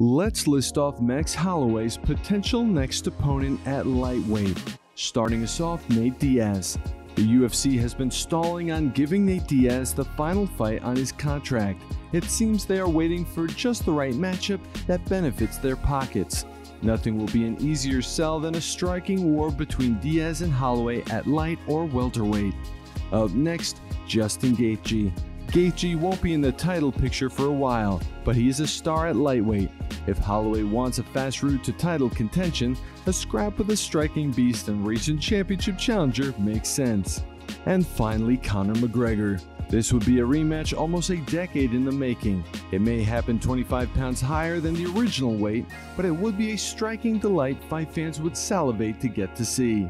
Let's list off Max Holloway's potential next opponent at lightweight. Starting us off, Nate Diaz. The UFC has been stalling on giving Nate Diaz the final fight on his contract. It seems they are waiting for just the right matchup that benefits their pockets. Nothing will be an easier sell than a striking war between Diaz and Holloway at light or welterweight. Up next, Justin Gaethje. Gaethje won't be in the title picture for a while, but he is a star at lightweight. If Holloway wants a fast route to title contention, a scrap with a striking beast and recent championship challenger makes sense. And finally, Conor McGregor. This would be a rematch almost a decade in the making. It may happen 25 pounds higher than the original weight, but it would be a striking delight fight fans would salivate to get to see.